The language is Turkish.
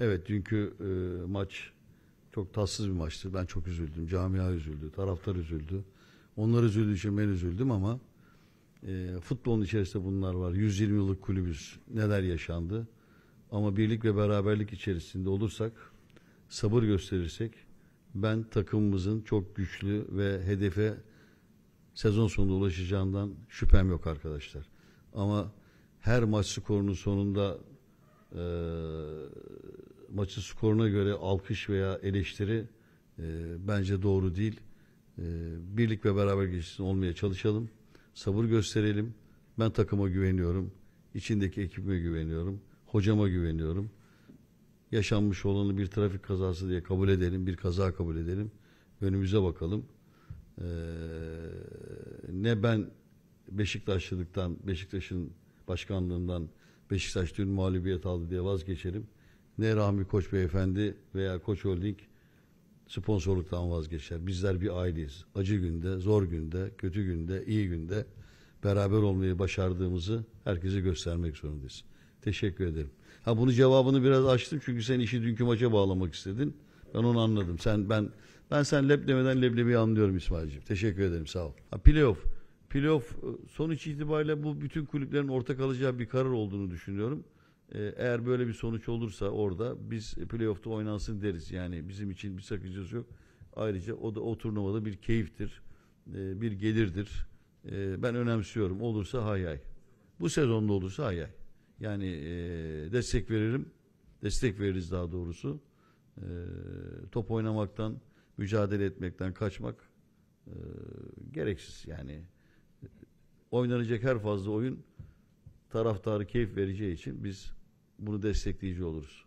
Evet dünkü e, maç çok tatsız bir maçtı. Ben çok üzüldüm. Camia üzüldü. Taraftar üzüldü. Onlar üzüldüğü için ben üzüldüm ama e, futbolun içerisinde bunlar var. 120 yıllık kulübüz. Neler yaşandı. Ama birlik ve beraberlik içerisinde olursak, sabır gösterirsek ben takımımızın çok güçlü ve hedefe sezon sonunda ulaşacağından şüphem yok arkadaşlar. Ama her maç skorunun sonunda e, maçın skoruna göre alkış veya eleştiri e, bence doğru değil. E, birlik ve beraber geçişinde olmaya çalışalım. Sabır gösterelim. Ben takıma güveniyorum. İçindeki ekibime güveniyorum. Hocama güveniyorum. Yaşanmış olanı bir trafik kazası diye kabul edelim. Bir kaza kabul edelim. Önümüze bakalım. Ee, ne ben Beşiktaşlılıktan, Beşiktaş'ın başkanlığından Beşiktaş dün mağlubiyet aldı diye vazgeçerim. Ne Rahmi Koç Beyefendi veya Koç Holding sponsorluktan vazgeçer. Bizler bir aileyiz. Acı günde, zor günde, kötü günde, iyi günde beraber olmayı başardığımızı herkese göstermek zorundayız. Teşekkür ederim. Ha bunu cevabını biraz açtım çünkü sen işi dünkü maça bağlamak istedin. Ben onu anladım. Sen ben ben sen leb demeden leblebiyi anlıyorum İsmail'ciğim. Teşekkür ederim. Sağ ol. Ha, playoff. Playoff e, sonuç itibariyle bu bütün kulüplerin ortak alacağı bir karar olduğunu düşünüyorum. Ee, Eğer böyle bir sonuç olursa orada biz playoff'ta oynansın deriz. Yani bizim için bir sakıncası yok. Ayrıca o da o turnuvada bir keyiftir, e, bir gelirdir. E, Ben önemsiyorum. Olursa hay hay. Bu sezonda olursa hay hay. Yani e, destek veririm. Destek veririz daha doğrusu. E, top oynamaktan, mücadele etmekten kaçmak e, gereksiz. Yani e, oynanacak her fazla oyun taraftarı keyif vereceği için biz bunu destekleyici oluruz.